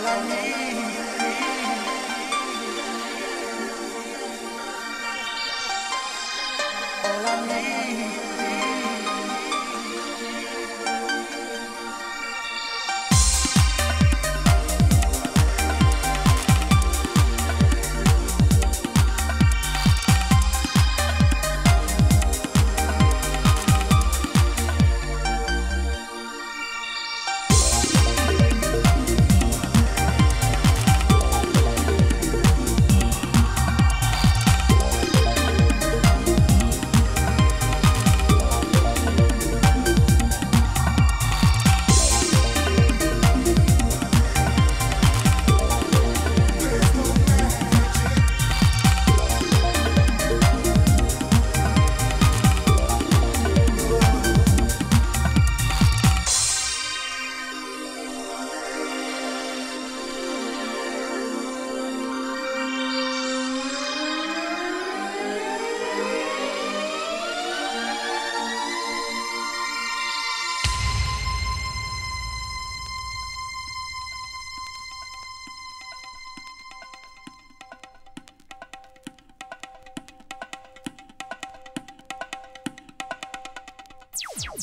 Fala-me né?